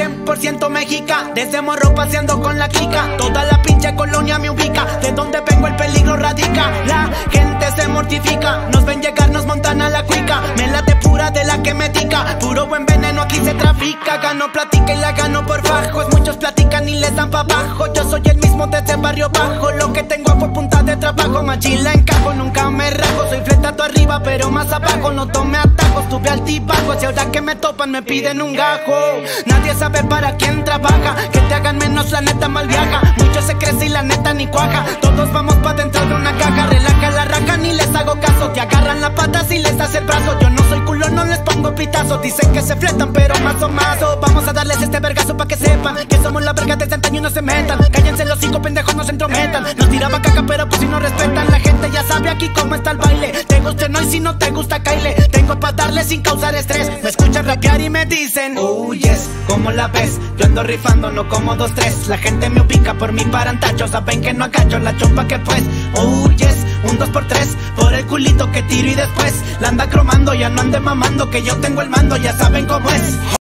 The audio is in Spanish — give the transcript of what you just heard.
100% mexica, desde morro paseando con la clica. Toda la pinche colonia me ubica, de donde vengo el peligro radica. La gente se mortifica, nos ven llegar, nos montan a la cuica. Me late pura de la que me tica, puro buen veneno aquí se trafica. Gano platica y la gano por bajos, muchos platican y les dan pa' abajo. Yo soy el mismo desde barrio bajo, lo que tengo fue punta de trabajo. Machila encajo, nunca me arriba, pero más abajo. No tome atajos, tuve altibajo, y ahora que me topan me piden un gajo. Nadie sabe para quién trabaja, que te hagan menos la neta mal viaja. Mucho se crece y la neta ni cuaja. Todos vamos pa' dentro de una caja, relaja la raja, ni les hago caso. Te agarran la pata si les das el brazo. Yo no soy culo, no les pongo pitazo. Dicen que se fletan, pero más o más. Vamos a darles este vergazo pa' que sepan que somos la verga desde antaño y no se metan. Cállense los cinco pendejos, no se entrometan. Nos tiraban caca, pero pues si no respetan. La gente aquí cómo está el baile. Te guste no y si no te gusta, caile. Tengo pa' darle sin causar estrés. Me escuchan rapear y me dicen, oh yes, ¿cómo la ves? Yo ando rifando, no como dos, tres. La gente me ubica por mi parantacho. Saben que no agacho la chompa que pues, oh yes, un dos por tres. Por el culito que tiro y después la anda cromando. Ya no ande mamando, que yo tengo el mando, ya saben cómo es.